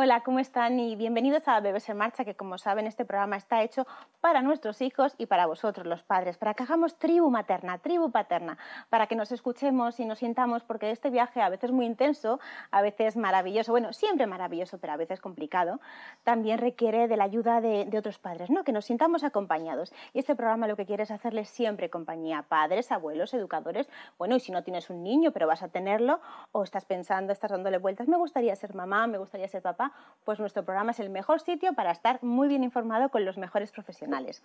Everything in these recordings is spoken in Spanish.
Hola, ¿cómo están? Y bienvenidos a Bebés en Marcha, que como saben este programa está hecho para nuestros hijos y para vosotros, los padres, para que hagamos tribu materna, tribu paterna, para que nos escuchemos y nos sintamos, porque este viaje a veces muy intenso, a veces maravilloso, bueno, siempre maravilloso, pero a veces complicado, también requiere de la ayuda de, otros padres, ¿no? que nos sintamos acompañados. Y este programa lo que quiere es hacerles siempre compañía, padres, abuelos, educadores, bueno, y si no tienes un niño, pero vas a tenerlo, o estás pensando, estás dándole vueltas, me gustaría ser mamá, me gustaría ser papá, pues nuestro programa es el mejor sitio para estar muy bien informado con los mejores profesionales.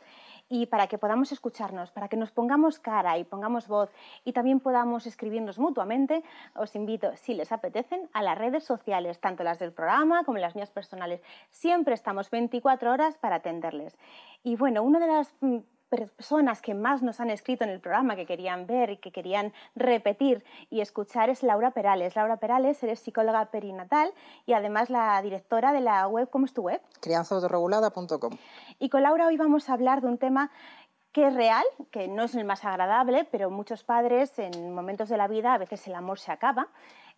Y para que podamos escucharnos, para que nos pongamos cara y pongamos voz y también podamos escribirnos mutuamente, os invito, si les apetecen, a las redes sociales, tanto las del programa como las mías personales. Siempre estamos 24 horas para atenderles. Y bueno, una de las mm, personas que más nos han escrito en el programa, que querían ver y que querían repetir y escuchar es Laura Perales. Laura Perales, eres psicóloga perinatal y además la directora de la web, ¿cómo es tu web? crianzaautorregulada.com. Y con Laura hoy vamos a hablar de un tema que es real, que no es el más agradable, pero muchos padres en momentos de la vida a veces el amor se acaba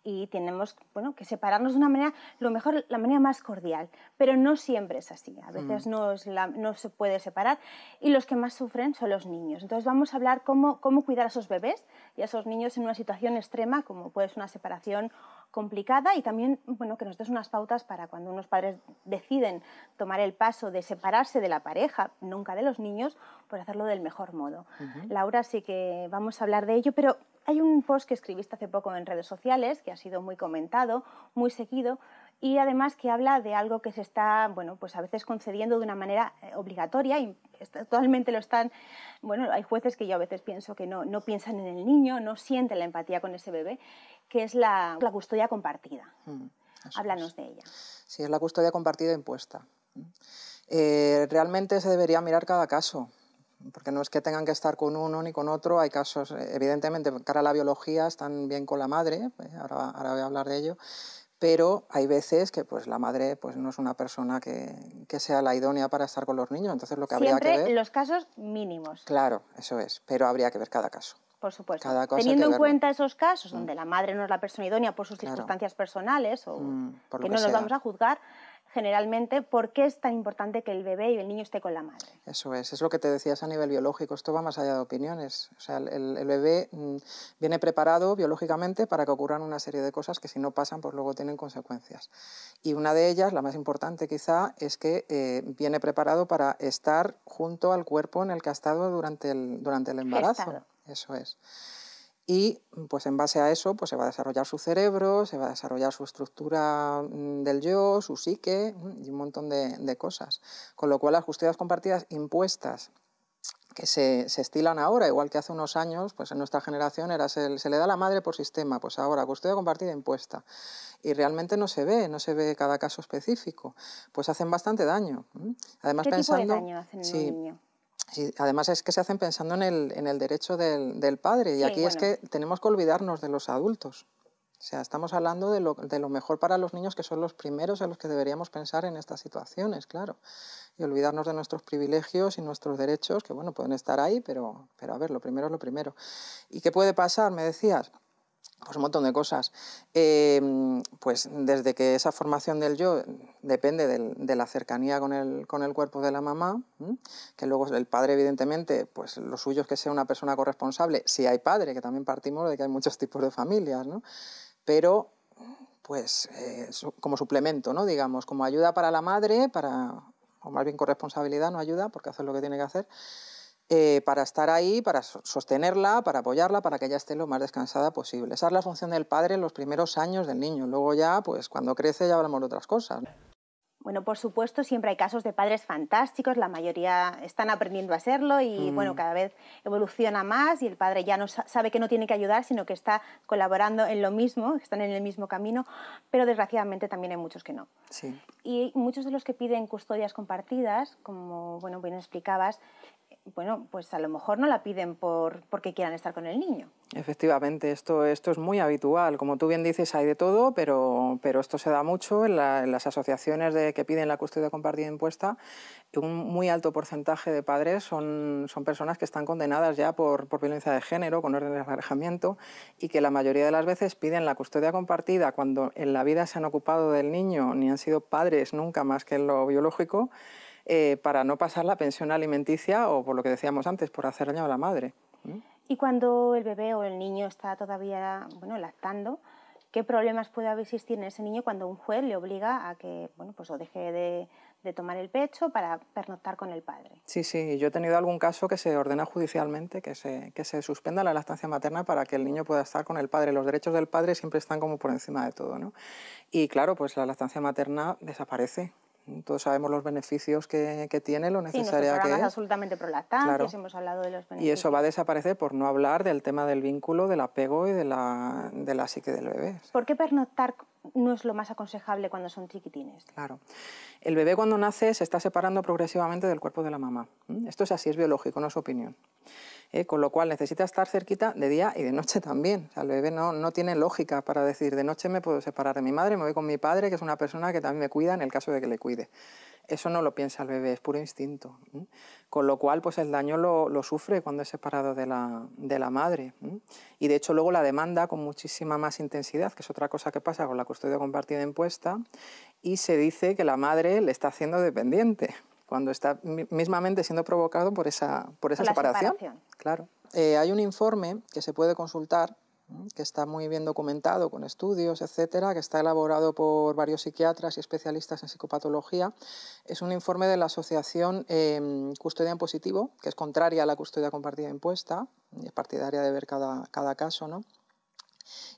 y tenemos bueno, que separarnos de una manera, lo mejor, la manera más cordial, pero no siempre es así, a veces mm. no, no, se puede separar y los que más sufren son los niños. Entonces vamos a hablar cómo, cómo cuidar a esos bebés y a esos niños en una situación extrema como puede ser una separación complicada y también bueno, que nos des unas pautas para cuando unos padres deciden tomar el paso de separarse de la pareja, nunca de los niños, pues hacerlo del mejor modo. Laura, sí que vamos a hablar de ello, pero hay un post que escribiste hace poco en redes sociales que ha sido muy comentado, muy seguido y además que habla de algo que se está, bueno, pues a veces concediendo de una manera eh, obligatoria y totalmente lo están, bueno, hay jueces que yo a veces pienso que no, no piensan en el niño, no sienten la empatía con ese bebé, que es la, la custodia compartida. Mm, Háblanos de ella. Sí, es la custodia compartida impuesta. Eh, realmente se debería mirar cada caso porque no es que tengan que estar con uno ni con otro, hay casos, evidentemente, cara a la biología, están bien con la madre, eh, ahora, ahora voy a hablar de ello, pero hay veces que pues la madre pues no es una persona que, que, sea la idónea para estar con los niños, entonces lo que habría que ver... los casos mínimos. Claro, eso es, pero habría que ver cada caso. Por supuesto. Teniendo en cuenta esos casos donde mm. la madre no es la persona idónea por sus circunstancias personales o mm, que no nos vamos a juzgar, generalmente por qué es tan importante que el bebé y el niño esté con la madre. Eso es, es lo que te decías a nivel biológico, esto va más allá de opiniones. O sea, el, bebé mm, viene preparado biológicamente para que ocurran una serie de cosas que si no pasan, pues luego tienen consecuencias. Y una de ellas, la más importante quizá, es que eh, viene preparado para estar junto al cuerpo en el que ha estado durante el, durante el embarazo. Eso es y pues en base a eso pues se va a desarrollar su cerebro, se va a desarrollar su estructura mm, del yo, su psique mm, y un montón de, cosas. Con lo cual las custodias compartidas impuestas que se, se, estilan ahora, igual que hace unos años, pues en nuestra generación era se, se, le da a la madre por sistema, pues ahora custodia compartida impuesta. Y realmente no se ve, no se ve cada caso específico. Pues hacen bastante daño. Además, ¿Qué pensando, tipo de daño hacen en un niño? Además es que se hacen pensando en el, en el derecho del, del, padre y aquí es que tenemos que olvidarnos de los adultos. O sea, estamos hablando de lo, de lo, mejor para los niños que son los primeros en los que deberíamos pensar en estas situaciones, claro. Y olvidarnos de nuestros privilegios y nuestros derechos, que bueno, pueden estar ahí, pero, pero a ver, lo primero es lo primero. ¿Y qué puede pasar? Me decías. Pues un montón de cosas. Eh, pues desde que esa formación del yo depende de la cercanía con el, con el cuerpo de la mamá, que luego el padre, evidentemente, pues lo suyo es que sea una persona corresponsable, si hay padre, que también partimos de que hay muchos tipos de familias, ¿no? pero pues eh, como suplemento, ¿no? digamos, como ayuda para la madre, para, o más bien corresponsabilidad, no ayuda, porque hace lo que tiene que hacer, eh, para estar ahí, para sostenerla, para apoyarla, para que ella esté lo más descansada posible. Esa es la función del padre en los primeros años del niño. Luego ya, pues cuando crece ya hablamos de otras cosas. Bueno, por supuesto, siempre hay casos de padres fantásticos, la mayoría están aprendiendo a serlo y mm. bueno, cada vez evoluciona más y el padre ya no sabe que no tiene que ayudar, sino que está colaborando en lo mismo, están en el mismo camino, pero desgraciadamente también hay muchos que no. Sí. Y muchos de los que piden custodias compartidas, como bueno, bien explicabas, bueno, pues a lo mejor no la piden por, porque quieran estar con el niño. Efectivamente, esto, esto es muy habitual. Como tú bien dices, hay de todo, pero, pero esto se da mucho en, las asociaciones de, que piden la custodia compartida impuesta. Un muy alto porcentaje de padres son, son personas que están condenadas ya por, por violencia de género, con orden de alejamiento, y que la mayoría de las veces piden la custodia compartida cuando en la vida se han ocupado del niño ni han sido padres nunca más que en lo biológico eh, para no pasar la pensión alimenticia o, por lo que decíamos antes, por hacer daño a la madre. Y cuando el bebé o el niño está todavía bueno, lactando, ¿qué problemas puede existir en ese niño cuando un juez le obliga a que bueno, pues o deje de, tomar el pecho para pernoctar con el padre? Sí, sí, yo he tenido algún caso que se ordena judicialmente que se, que se suspenda la lactancia materna para que el niño pueda estar con el padre. Los derechos del padre siempre están como por encima de todo. ¿no? Y claro, pues la lactancia materna desaparece todos sabemos los beneficios que, tiene, lo necesaria que es. absolutamente prolactantes, hemos hablado de los beneficios. Y eso va a desaparecer por no hablar del tema del vínculo, del apego y de la, de la psique del bebé. ¿Por qué pernoctar no es lo más aconsejable cuando son chiquitines? Claro. El bebé cuando nace se está separando progresivamente del cuerpo de la mamá. Esto es así, es biológico, no es opinión. ¿Eh? con lo cual necesita estar cerquita de día y de noche también. el bebé no, no, tiene lógica para decir, de noche me puedo separar de mi madre, me voy con mi padre, que es una persona que también me cuida en el caso de que le cuide. Eso no lo piensa el bebé, es puro instinto. Con lo cual, pues el daño lo, lo, sufre cuando es separado de la, de la madre. Y de hecho luego la demanda con muchísima más intensidad, que es otra cosa que pasa con la custodia compartida impuesta, y se dice que la madre le está haciendo dependiente cuando está mismamente siendo provocado por esa, por esa separación. Claro. Eh, hay un informe que se puede consultar que está muy bien documentado con estudios, etcétera, que está elaborado por varios psiquiatras y especialistas en psicopatología. Es un informe de la Asociación eh, Custodia en Positivo, que es contraria a la custodia compartida impuesta y es partidaria de ver cada, cada caso, ¿no?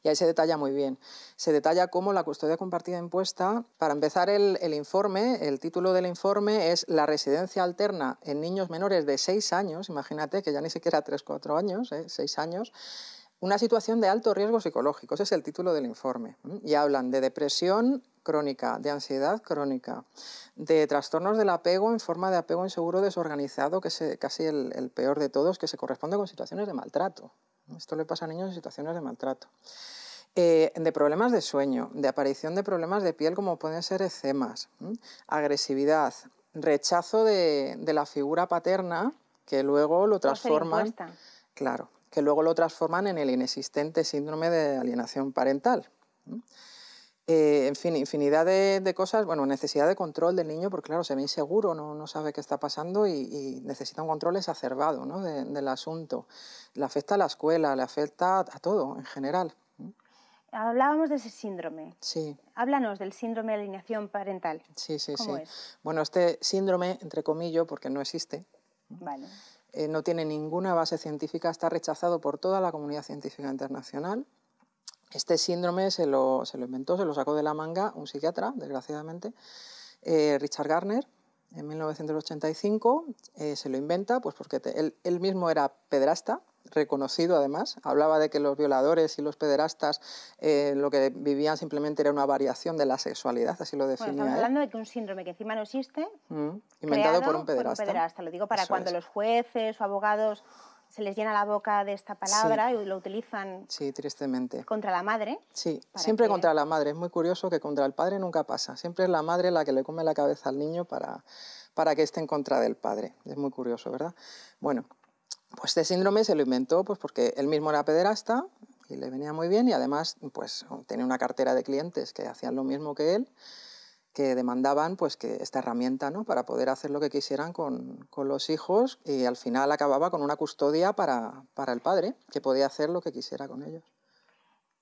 Y ahí se detalla muy bien. Se detalla cómo la custodia compartida impuesta, para empezar el, informe, el título del informe es La residencia alterna en niños menores de 6 años, imagínate que ya ni siquiera 3, 4 años, ¿eh? 6 años, una situación de alto riesgo psicológico, ese es el título del informe. Y hablan de depresión crónica, de ansiedad crónica, de trastornos del apego en forma de apego inseguro desorganizado, que es casi el, el peor de todos, que se corresponde con situaciones de maltrato. Esto le pasa a niños en situaciones de maltrato. Eh, de problemas de sueño, de aparición de problemas de piel como pueden ser eczemas, agresividad, rechazo de, la figura paterna que luego lo transforman, claro, que luego lo transforman en el inexistente síndrome de alienación parental. Eh, en fin, infinidad de, cosas, bueno, necesidad de control del niño, porque claro, se ve inseguro, no, no sabe qué está pasando y, necesita un control exacerbado ¿no? del asunto. Le afecta a la escuela, le afecta a todo en general. Hablábamos de ese síndrome. Sí. Háblanos del síndrome de alineación parental. Sí, sí, sí. Bueno, este síndrome, entre comillas, porque no existe, vale. Eh, no tiene ninguna base científica, está rechazado por toda la comunidad científica internacional. Este síndrome se lo, se lo, inventó, se lo sacó de la manga un psiquiatra, desgraciadamente, eh, Richard Garner, en 1985. Eh, se lo inventa pues porque él, él, mismo era pedrasta, reconocido además. Hablaba de que los violadores y los pederastas eh, lo que vivían simplemente era una variación de la sexualidad, así lo definía. Bueno, estamos hablando de que un síndrome que encima no existe, mm, inventado por un pederasta. Por un pederasta. Lo digo para cuando los jueces o abogados se les llena la boca de esta palabra y lo utilizan sí, tristemente. contra la madre. Sí, siempre contra la madre. Es muy curioso que contra el padre nunca pasa. Siempre es la madre la que le come la cabeza al niño para, para que esté en contra del padre. Es muy curioso, ¿verdad? Bueno, pues este síndrome se lo inventó pues porque él mismo era pederasta y le venía muy bien y además pues tenía una cartera de clientes que hacían lo mismo que él que demandaban pues que esta herramienta ¿no? para poder hacer lo que quisieran con, con, los hijos y al final acababa con una custodia para, para, el padre que podía hacer lo que quisiera con ellos.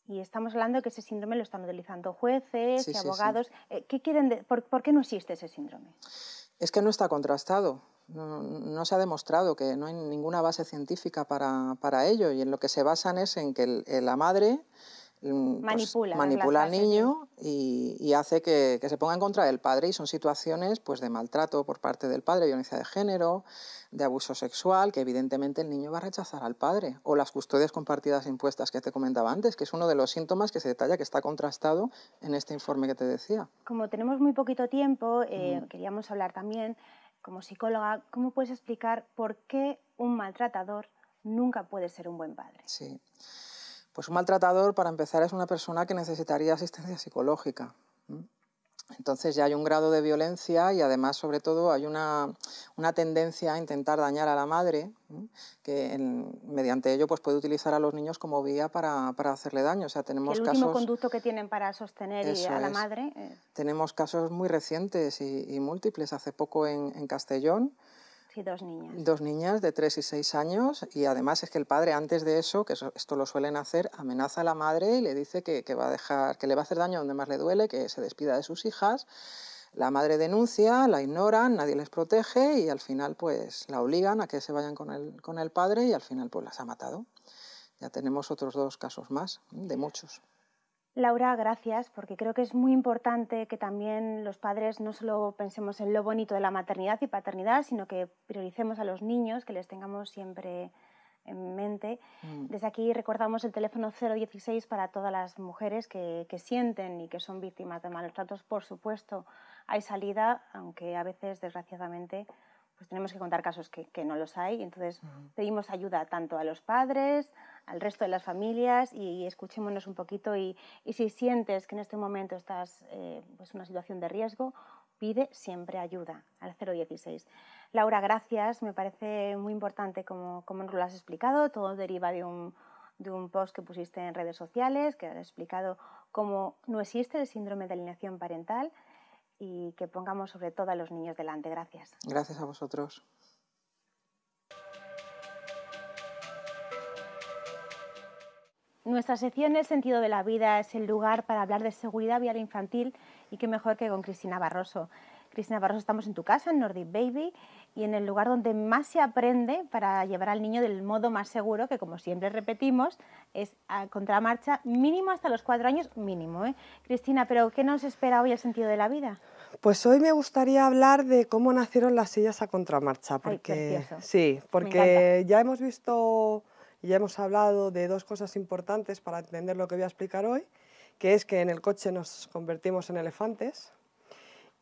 Y estamos hablando de que ese síndrome lo están utilizando jueces y abogados. Eh, ¿Qué quieren por, por, qué no existe ese síndrome? Es que no está contrastado. No, no, se ha demostrado que no hay ninguna base científica para, para ello y en lo que se basan es en que la madre Mm, pues, manipula, al niño y, hace que, se ponga en contra del padre y son situaciones pues, de maltrato por parte del padre, violencia de género, de abuso sexual, que evidentemente el niño va a rechazar al padre, o las custodias compartidas impuestas que te comentaba antes, que es uno de los síntomas que se detalla que está contrastado en este informe que te decía. Como tenemos muy poquito tiempo, eh, queríamos hablar también como psicóloga, ¿cómo puedes explicar por qué un maltratador nunca puede ser un buen padre? Sí. Pues un maltratador, para empezar, es una persona que necesitaría asistencia psicológica. Entonces ya hay un grado de violencia y además, sobre todo, hay una, tendencia a intentar dañar a la madre, que mediante ello pues, puede utilizar a los niños como vía para, hacerle daño. O sea, tenemos el último conducto que tienen para sostener a la madre. Eh. Tenemos casos muy recientes y, múltiples. Hace poco en Castellón, dos niñas. Dos niñas de 3 y 6 años y además es que el padre antes de eso, que esto lo suelen hacer, amenaza a la madre y le dice que, va a dejar, que le va a hacer daño donde más le duele, que se despida de sus hijas. La madre denuncia, la ignoran, nadie les protege y al final pues la obligan a que se vayan con el, con el padre y al final pues las ha matado. Ya tenemos otros dos casos más, de muchos. Laura, gracias, porque creo que es muy importante que también los padres no solo pensemos en lo bonito de la maternidad y paternidad, sino que prioricemos a los niños, que les tengamos siempre en mente. Mm. Desde aquí recordamos el teléfono 016 para todas las mujeres que, sienten y que son víctimas de malos tratos. Por supuesto, hay salida, aunque a veces, desgraciadamente, pues tenemos que contar casos que, no los hay. Entonces, pedimos ayuda tanto a los padres, al resto de las familias y, escuchémonos un poquito. Y, si sientes que en este momento estás en eh, pues una situación de riesgo, pide siempre ayuda al 016. Laura, gracias. Me parece muy importante como, como nos lo has explicado. Todo deriva de un, de un post que pusiste en redes sociales, que has explicado cómo no existe el síndrome de alineación parental y que pongamos sobre todo a los niños delante. Gracias. Gracias a vosotros. Nuestra sección El sentido de la vida es el lugar para hablar de seguridad vial infantil y qué mejor que con Cristina Barroso. Cristina Barroso, estamos en tu casa, en Nordic Baby, y en el lugar donde más se aprende para llevar al niño del modo más seguro, que como siempre repetimos, es a contramarcha mínimo hasta los cuatro años, mínimo. ¿eh? Cristina, ¿pero qué nos espera hoy el sentido de la vida? Pues hoy me gustaría hablar de cómo nacieron las sillas a contramarcha, porque sí, porque ya hemos visto y ya hemos hablado de dos cosas importantes para entender lo que voy a explicar hoy, que es que en el coche nos convertimos en elefantes,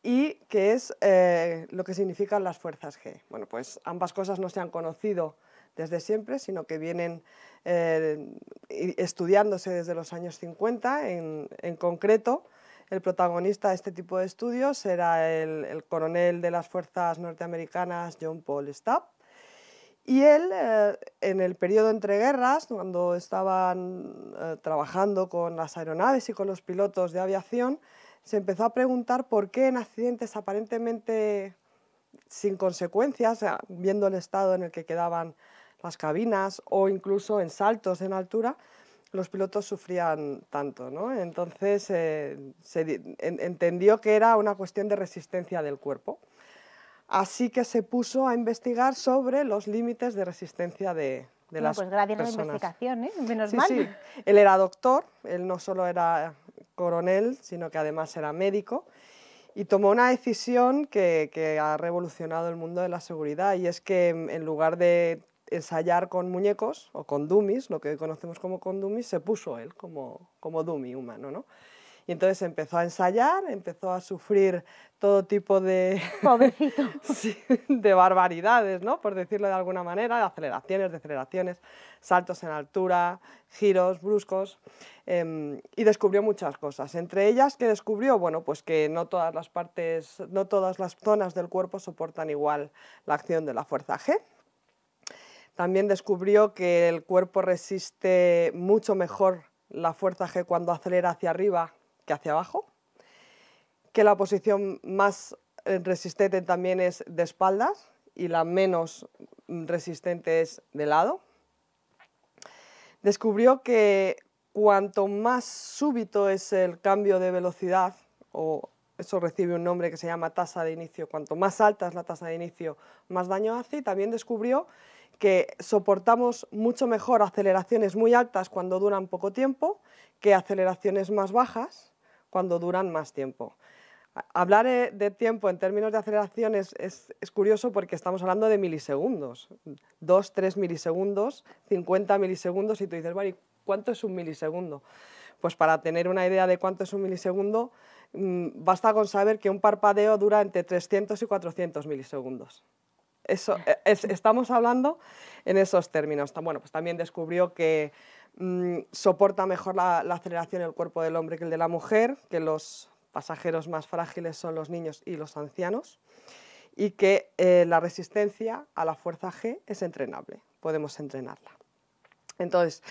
y qué es eh, lo que significan las fuerzas G. Bueno, pues ambas cosas no se han conocido desde siempre, sino que vienen eh, estudiándose desde los años 50. En, concreto, el protagonista de este tipo de estudios era el, coronel de las fuerzas norteamericanas John Paul Stapp. Y él, eh, en el periodo entre guerras, cuando estaban trabajando con las aeronaves y con los pilotos de aviación, se empezó a preguntar por qué en accidentes aparentemente sin consecuencias, viendo el estado en el que quedaban las cabinas o incluso en saltos en altura, los pilotos sufrían tanto. ¿no? Entonces eh, se entendió que era una cuestión de resistencia del cuerpo. Así que se puso a investigar sobre los límites de resistencia de, de las pues gracias personas. a la investigación, ¿eh? menos mal. Sí. Él era doctor, él no solo era coronel, sino que además era médico, y tomó una decisión que, ha revolucionado el mundo de la seguridad, y es que en lugar de ensayar con muñecos o con dummies, lo que conocemos como con dummies, se puso él como, como dummy humano. ¿no? Y entonces empezó a ensayar, empezó a sufrir todo tipo de, de barbaridades, ¿no? por decirlo de alguna manera, de aceleraciones, deceleraciones, saltos en altura, giros bruscos, em, y descubrió muchas cosas. Entre ellas, que descubrió? Bueno, pues que no todas las partes, no todas las zonas del cuerpo soportan igual la acción de la fuerza G. También descubrió que el cuerpo resiste mucho mejor la fuerza G cuando acelera hacia arriba que hacia abajo, que la posición más eh, resistente también es de espaldas y la menos resistente es de lado. Descubrió que cuanto más súbito es el cambio de velocidad, o eso recibe un nombre que se llama tasa de inicio, cuanto más alta es la tasa de inicio, más daño hace, y también descubrió que soportamos mucho mejor aceleraciones muy altas cuando duran poco tiempo que aceleraciones más bajas cuando duran más tiempo. Hablar eh, de tiempo en términos de aceleraciones es, curioso porque estamos hablando de milisegundos, 2, 3 milisegundos, 50 milisegundos y tú dices, ¿cuánto es un milisegundo? Pues para tener una idea de cuánto es un milisegundo, mm, basta con saber que un parpadeo dura entre 300 y 400 milisegundos. Eso, e, estamos hablando en esos términos. Bueno, pues también descubrió que mm, soporta mejor la, aceleración el cuerpo del hombre que el de la mujer, que los pasajeros más frágiles son los niños y los ancianos, y que eh, la resistencia a la fuerza G es entrenable, podemos entrenarla. Entonces,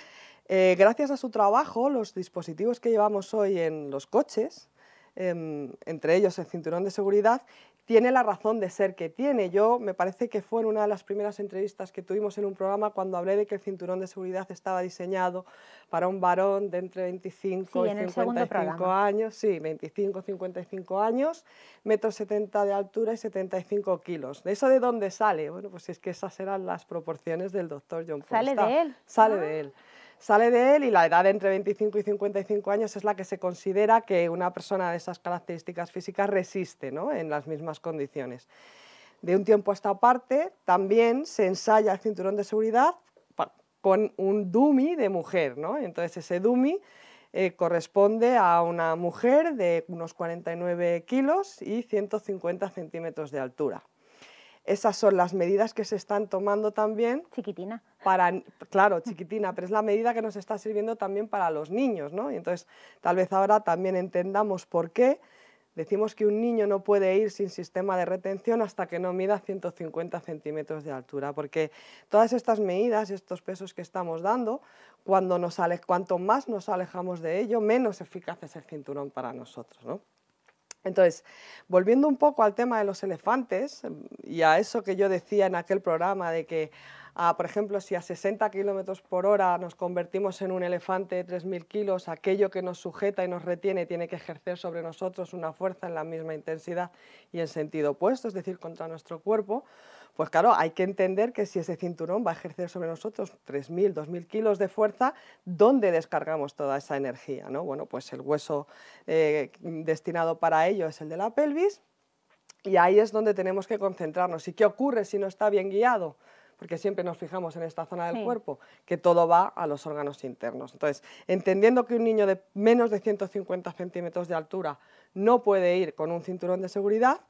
eh, gracias a su trabajo, los dispositivos que llevamos hoy en los coches, em, entre ellos el cinturón de seguridad, tiene la razón de ser que tiene. Yo me parece que fue en una de las primeras entrevistas que tuvimos en un programa cuando hablé de que el cinturón de seguridad estaba diseñado para un varón de entre 25 y 55 años, sí, 25, 55 años, metro 70 de altura y 75 kilos. ¿De eso de dónde sale? Bueno, pues es que esas eran las proporciones del doctor John Paul. ¿Sale de él? Sale de ah. él sale de él y la edad de entre 25 y 55 años es la que se considera que una persona de esas características físicas resiste ¿no? en las mismas condiciones. De un tiempo a esta parte también se ensaya el cinturón de seguridad con un dummy de mujer. ¿no? Entonces ese dummy eh, corresponde a una mujer de unos 49 kilos y 150 centímetros de altura. Esas son las medidas que se están tomando también. Chiquitina. Para, claro, chiquitina, pero es la medida que nos está sirviendo también para los niños, ¿no? Y entonces, tal vez ahora también entendamos por qué decimos que un niño no puede ir sin sistema de retención hasta que no mida 150 centímetros de altura, porque todas estas medidas, estos pesos que estamos dando, cuando nos cuanto más nos alejamos de ello, menos eficaz es el cinturón para nosotros, ¿no? Entonces, volviendo un poco al tema de los elefantes y a eso que yo decía en aquel programa de que, ah, por ejemplo, si a 60 kilómetros por hora nos convertimos en un elefante de 3.000 kilos, aquello que nos sujeta y nos retiene tiene que ejercer sobre nosotros una fuerza en la misma intensidad y en sentido opuesto, es decir, contra nuestro cuerpo, pues claro, hay que entender que si ese cinturón va a ejercer sobre nosotros 3.000, 2.000 kilos de fuerza, ¿dónde descargamos toda esa energía? ¿no? Bueno, pues el hueso eh, destinado para ello es el de la pelvis y ahí es donde tenemos que concentrarnos. ¿Y qué ocurre si no está bien guiado? porque siempre nos fijamos en esta zona del cuerpo, que todo va a los órganos internos. Entonces, entendiendo que un niño de menos de 150 centímetros de altura no puede ir con un cinturón de seguridad,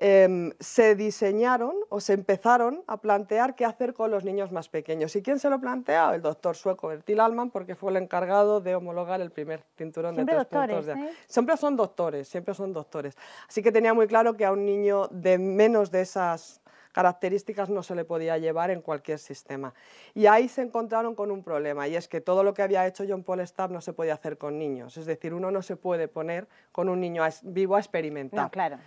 Em, se diseñaron o se empezaron a plantear qué hacer con los niños más pequeños. ¿Y quién se lo planteó? El doctor sueco Bertil Alman, porque fue el encargado de homologar el primer cinturón de tres puntos. De... ¿eh? Siempre son doctores, siempre son doctores. Así que tenía muy claro que a un niño de menos de esas características no se le podía llevar en cualquier sistema. Y ahí se encontraron con un problema, y es que todo lo que había hecho John Paul Stab no se podía hacer con niños. Es decir, uno no se puede poner con un niño vivo a experimentar. claro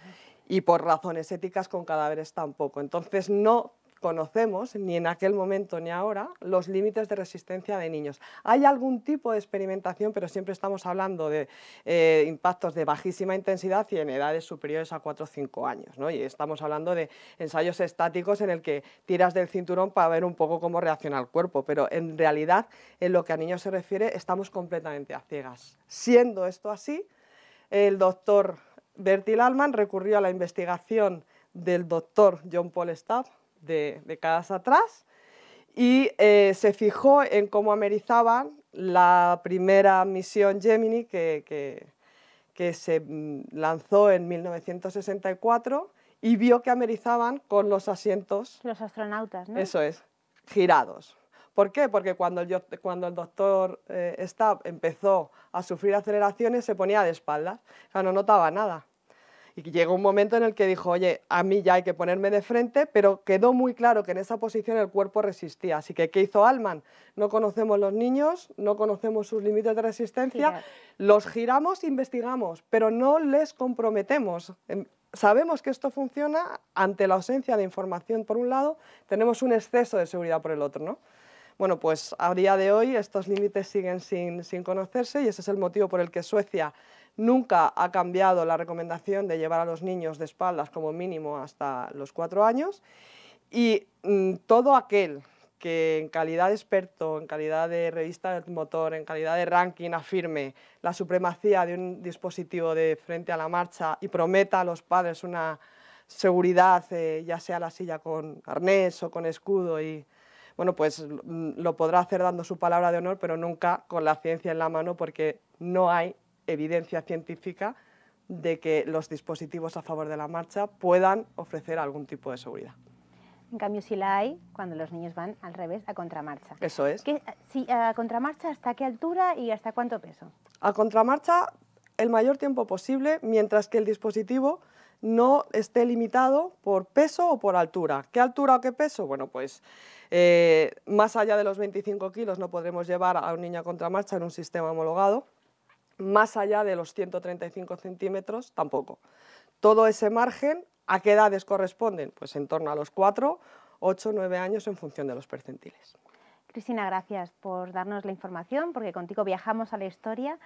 y por razones éticas con cadáveres tampoco. Entonces no conocemos, ni en aquel momento ni ahora, los límites de resistencia de niños. Hay algún tipo de experimentación, pero siempre estamos hablando de eh, impactos de bajísima intensidad y en edades superiores a 4 o 5 años. ¿no? Y estamos hablando de ensayos estáticos en el que tiras del cinturón para ver un poco cómo reacciona el cuerpo, pero en realidad, en lo que a niños se refiere, estamos completamente a ciegas. Siendo esto así, el doctor Bertil Alman recurrió a la investigación del doctor John Paul Staff de décadas atrás y eh, se fijó en cómo amerizaban la primera misión Gemini que, que, se mm, lanzó en 1964 y vio que amerizaban con los asientos. Los astronautas, ¿no? Eso es, girados. ¿Por qué? Porque cuando el, cuando el doctor eh, Stapp empezó a sufrir aceleraciones se ponía de espaldas, o sea, no notaba nada. Y llegó un momento en el que dijo, oye, a mí ya hay que ponerme de frente, pero quedó muy claro que en esa posición el cuerpo resistía. Así que, ¿qué hizo Alman? No conocemos los niños, no conocemos sus límites de resistencia, los giramos, investigamos, pero no les comprometemos. Em, sabemos que esto funciona ante la ausencia de información por un lado, tenemos un exceso de seguridad por el otro, ¿no? Bueno, pues a día de hoy estos límites siguen sin, conocerse y ese es el motivo por el que Suecia Nunca ha cambiado la recomendación de llevar a los niños de espaldas como mínimo hasta los cuatro años. Y mm, todo aquel que en calidad de experto, en calidad de revista del motor, en calidad de ranking afirme la supremacía de un dispositivo de frente a la marcha y prometa a los padres una seguridad, eh, ya sea la silla con arnés o con escudo y bueno, pues lo podrá hacer dando su palabra de honor, pero nunca con la ciencia en la mano porque no hay evidencia científica de que los dispositivos a favor de la marcha puedan ofrecer algún tipo de seguridad. En cambio, si la hay, cuando los niños van al revés, a contramarcha. Eso es. si, ¿A contramarcha hasta qué altura y hasta cuánto peso? A contramarcha el mayor tiempo posible, mientras que el dispositivo no esté limitado por peso o por altura. ¿Qué altura o qué peso? Bueno, pues eh, más allá de los 25 kilos no podremos llevar a un niño contramarcha en un sistema homologado, más allá de los 135 centímetros tampoco. Todo ese margen, ¿a qué edades corresponden? Pues en torno a los 4, 8, 9 años en función de los percentiles. Cristina, gracias por darnos la información, porque contigo viajamos a la historia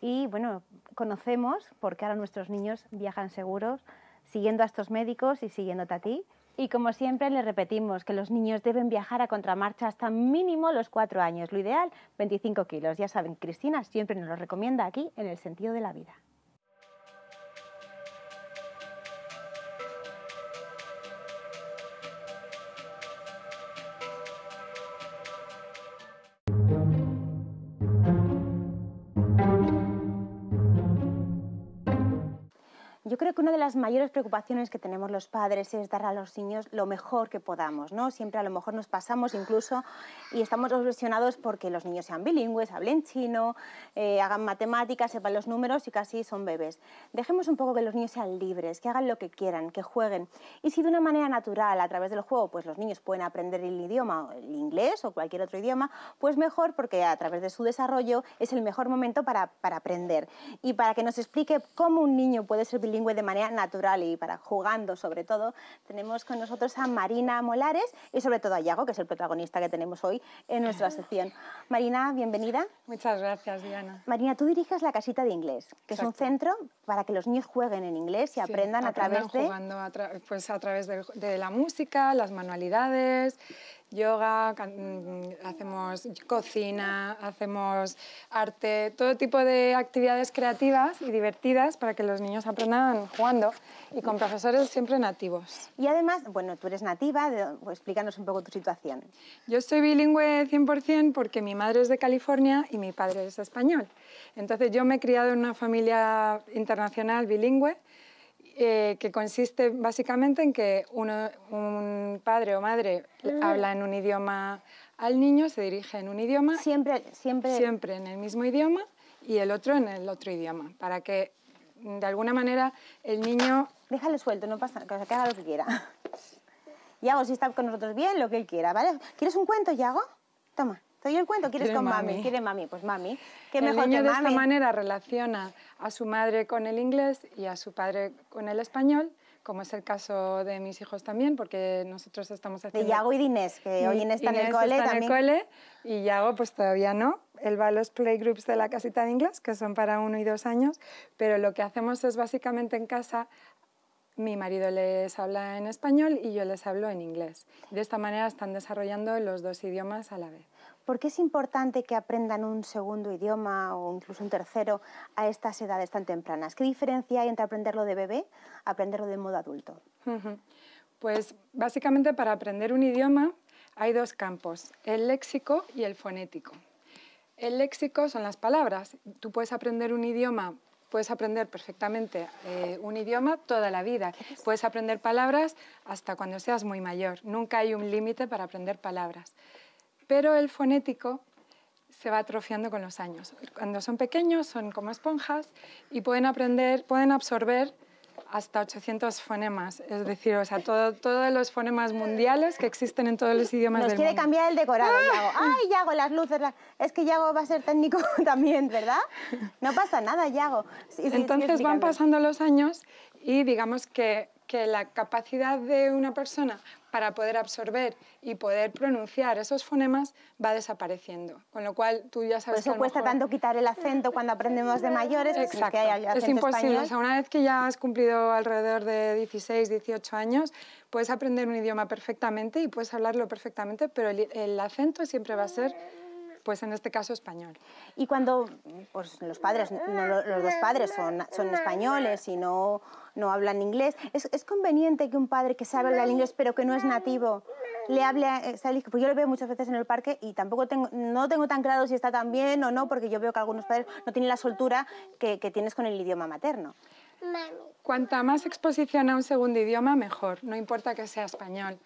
y bueno, conocemos por qué ahora nuestros niños viajan seguros siguiendo a estos médicos y siguiéndote a ti. Y como siempre le repetimos que los niños deben viajar a contramarcha hasta mínimo los cuatro años, lo ideal 25 kilos. Ya saben, Cristina siempre nos lo recomienda aquí en el sentido de la vida. Creo que una de las mayores preocupaciones que tenemos los padres es dar a los niños lo mejor que podamos, ¿no? Siempre a lo mejor nos pasamos incluso y estamos obsesionados porque los niños sean bilingües, hablen chino, eh, hagan matemáticas, sepan los números y casi son bebés. Dejemos un poco que los niños sean libres, que hagan lo que quieran, que jueguen. Y si de una manera natural, a través del juego, pues los niños pueden aprender el idioma, el inglés o cualquier otro idioma, pues mejor porque a través de su desarrollo es el mejor momento para, para aprender. Y para que nos explique cómo un niño puede ser bilingüe de manera natural y para jugando sobre todo, tenemos con nosotros a Marina Molares y sobre todo a Yago, que es el protagonista que tenemos hoy en nuestra sección. Marina, bienvenida. Muchas gracias, Diana. Marina, tú diriges la casita de inglés, que es un centro para que los niños jueguen en inglés y aprendan a través de... jugando a, pues a través de la música, las manualidades, yoga, hacemos cocina, hacemos arte, todo tipo de actividades creativas y divertidas para que los niños aprendan jugando y con profesores siempre nativos. Y además, bueno, tú eres nativa, pues explícanos un poco tu situación. Yo soy bilingüe 100% porque mi madre es de California y mi padre es español. Entonces yo me he criado en una familia internacional bilingüe eh, que consiste básicamente en que un padre o madre habla en un idioma al niño, se dirige en un idioma. Siempre, siempre. Siempre en el mismo idioma y el otro en el otro idioma, para que de alguna manera el niño... Déjale suelto, no pasa nada, que haga lo que quiera. Yago, si está con nosotros bien, lo que él quiera, ¿vale? ¿Quieres un cuento, Yago? Toma. ¿Te doy el cuento? ¿Quieres con mami? ¿Quiere mami? Pues mami. ¿Qué el niño de esta manera relaciona a su madre con el inglés y a su padre con el español, como es el caso de mis hijos también, porque nosotros estamos haciendo... De Yago y de que hoy en está en el cole está en el cole y Yago pues todavía no. Él va a los playgroups de la casita de inglés, que son para uno y dos años, pero lo que hacemos es básicamente en casa mi marido les habla en español y yo les hablo en inglés. De esta manera están desarrollando los dos idiomas a la vez. ¿Por qué es importante que aprendan un segundo idioma o incluso un tercero a estas edades tan tempranas? ¿Qué diferencia hay entre aprenderlo de bebé a aprenderlo de modo adulto? Pues básicamente para aprender un idioma hay dos campos, el léxico y el fonético. El léxico son las palabras. Tú puedes aprender un idioma, puedes aprender perfectamente eh, un idioma toda la vida. Puedes aprender palabras hasta cuando seas muy mayor. Nunca hay un límite para aprender palabras pero el fonético se va atrofiando con los años. Cuando son pequeños son como esponjas y pueden aprender, pueden absorber hasta 800 fonemas, es decir, o sea, todos los fonemas mundiales que existen en todos los idiomas Nos del quiere mundo. cambiar el decorado, Yago. ¡Ay, Yago, las luces! Es que Yago va a ser técnico también, ¿verdad? No pasa nada, Yago. Entonces van pasando los años y digamos que que la capacidad de una persona para poder absorber y poder pronunciar esos fonemas va desapareciendo. Con lo cual tú ya sabes Por eso cuesta tanto quitar el acento cuando aprendemos de mayores. Exacto. es imposible. una vez que ya has cumplido alrededor de 16, 18 años, puedes aprender un idioma perfectamente y puedes hablarlo perfectamente, pero el acento siempre va a ser pues en este caso español. Y cuando pues, los padres, los dos padres son, son españoles y no, no hablan inglés, ¿es, ¿es, conveniente que un padre que sabe hablar inglés pero que no es nativo le hable a esa Pues yo lo veo muchas veces en el parque y tampoco tengo, no tengo tan claro si está tan bien o no, porque yo veo que algunos padres no tienen la soltura que, que tienes con el idioma materno. Cuanta más exposición a un segundo idioma, mejor, no importa que sea español.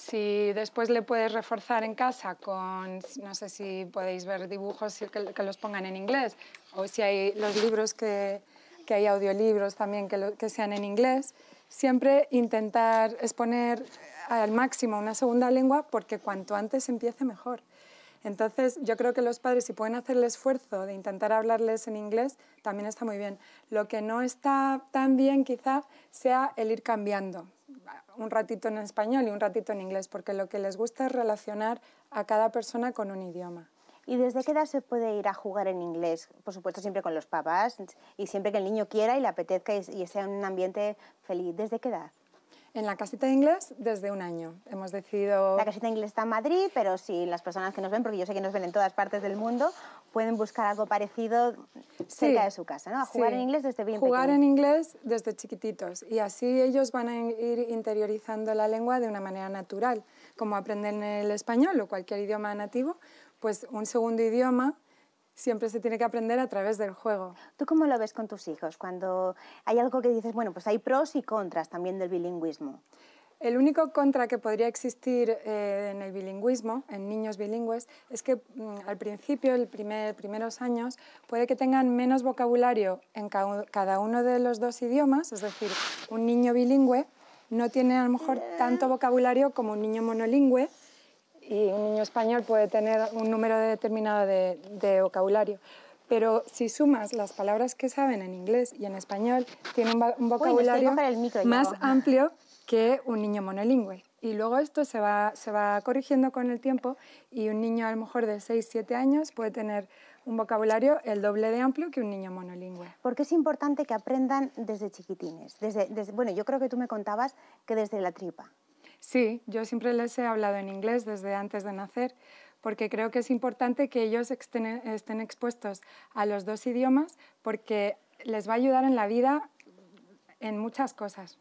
Si después le puedes reforzar en casa con, no sé si podéis ver dibujos que, que los pongan en inglés, o si hay los libros que, que hay audiolibros también que, que sean en inglés, siempre intentar exponer al máximo una segunda lengua porque cuanto antes empiece mejor. Entonces, yo creo que los padres, si pueden hacer el esfuerzo de intentar hablarles en inglés, también está muy bien. Lo que no está tan bien, quizá, sea el ir cambiando un ratito en español y un ratito en inglés, porque lo que les gusta es relacionar a cada persona con un idioma. ¿Y desde qué edad se puede ir a jugar en inglés? Por supuesto, siempre con los papás y siempre que el niño quiera y le apetezca y sea un ambiente feliz. ¿Desde qué edad? En la casita de inglés desde un año. Hemos decidido... La casita de inglés está en Madrid, pero si las personas que nos ven, porque yo sé que nos ven en todas partes del mundo, pueden buscar algo parecido cerca de su casa, ¿no? A jugar en inglés desde bien Jugar en inglés desde chiquititos. Y así ellos van a ir interiorizando la lengua de una manera natural, como aprenden el español o cualquier idioma nativo, pues un segundo idioma siempre se tiene que aprender a través del juego. ¿Tú cómo lo ves con tus hijos? Cuando hay algo que dices, bueno, pues hay pros y contras también del bilingüismo. El único contra que podría existir eh, en el bilingüismo, en niños bilingües, es que mm, al principio, el primer, primeros años, puede que tengan menos vocabulario en cada uno de los dos idiomas, es decir, un niño bilingüe no tiene a lo mejor tanto vocabulario como un niño monolingüe, y un niño español puede tener un número determinado de, vocabulario. Pero si sumas las palabras que saben en inglés y en español, tiene un, vocabulario más amplio que un niño monolingüe. Y luego esto se va, se va corrigiendo con el tiempo y un niño a lo mejor de 6, 7 años puede tener un vocabulario el doble de amplio que un niño monolingüe. Porque es importante que aprendan desde chiquitines. Desde, desde, bueno, yo creo que tú me contabas que desde la tripa. Sí, yo siempre les he hablado en inglés desde antes de nacer porque creo que es importante que ellos estén, expuestos a los dos idiomas porque les va a ayudar en la vida en muchas cosas.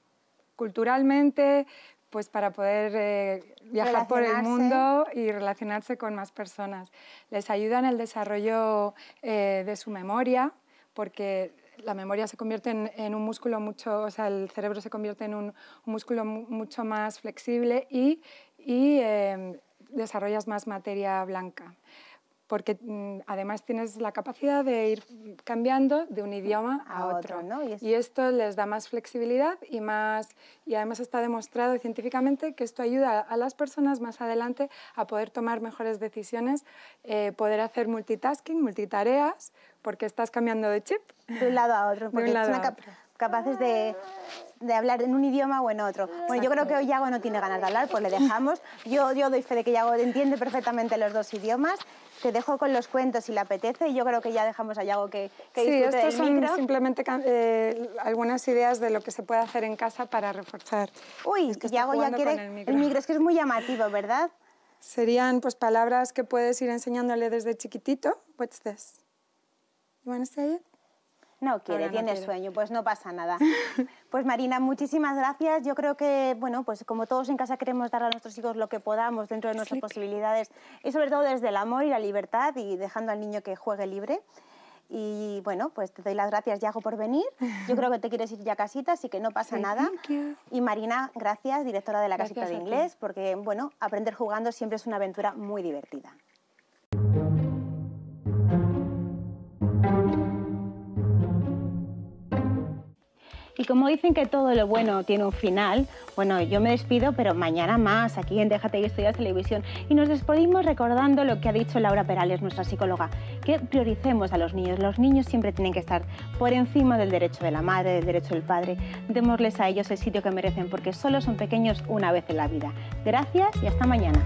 Culturalmente, pues para poder eh, viajar por el mundo y relacionarse con más personas. Les ayuda en el desarrollo eh, de su memoria, porque la memoria se convierte en, un músculo mucho, o sea, el cerebro se convierte en un, músculo mucho más flexible y, em, desarrollas más materia blanca porque mm, además tienes la capacidad de ir cambiando de un idioma a, otro. y, esto les da más flexibilidad y, más, y además está demostrado científicamente que esto ayuda a las personas más adelante a poder tomar mejores decisiones, eh, poder hacer multitasking, multitareas, porque estás cambiando de chip. De un lado a otro, porque son capaces de, de, hablar en un idioma o en otro. Bueno, yo creo que hoy Yago no tiene ganas de hablar, pues le dejamos. Yo, yo doy fe de que Yago entiende perfectamente los dos idiomas te dejo con los cuentos si le apetece y yo creo que ya dejamos a Yago que, que sí, estos son simplemente eh, algunas ideas de lo que se puede hacer en casa para reforzar. Uy, que Yago ya quiere el micro. Es que es muy llamativo, ¿verdad? Serían pues palabras que puedes ir enseñándole desde chiquitito. What's this? You want to say it? No quiere, tiene sueño, pues no pasa nada. Pues Marina, muchísimas gracias. Yo creo que, bueno, pues como todos en casa queremos dar a nuestros hijos lo que podamos dentro de nuestras posibilidades y sobre todo desde el amor y la libertad y dejando al niño que juegue libre. Y bueno, pues te doy las gracias, Yago, por venir. Yo creo que te quieres ir ya a casita, así que no pasa nada. Y Marina, gracias, directora de la casita de inglés, porque bueno, aprender jugando siempre es una aventura muy divertida. Y como dicen que todo lo bueno tiene un final, bueno, yo me despido, pero mañana más, aquí en Déjate y Estudias Televisión. Y nos despedimos recordando lo que ha dicho Laura Perales, nuestra psicóloga, que prioricemos a los niños. Los niños siempre tienen que estar por encima del derecho de la madre, del derecho del padre. Démosles a ellos el sitio que merecen, porque solo son pequeños una vez en la vida. Gracias y hasta mañana.